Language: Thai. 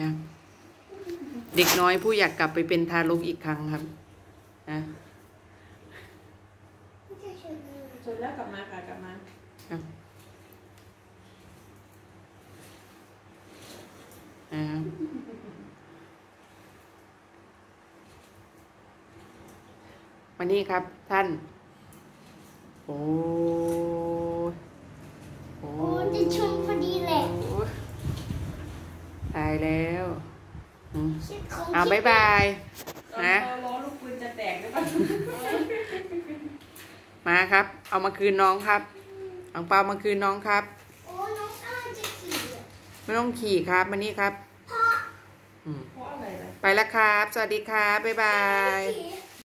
นะเด็กน้อยผู้อยากกลับไปเป็นทารกอีกครั้งครับนะจนแล้วกลับมาค่ะกลับมาครับนะครับวันนี้ครับท่าน โอ้ยโอ้โอ้จะชมพอดีแหละย ตายแล้วอืมชิดของอ่าบายบายตอนนะเราล้อลูกปืนจะแตกหรือเปล่ามาครับ เอามาคืนน้องครับอังเปามาคืนน้องครับโอ้น้องอ้ายจะขี่อะไม่ต้องขี่ครับมานี่ครับพ่ออืมเพราะอะไรล่ะไปแล้วครับ สวัสดีครับบ๊ายบายขี่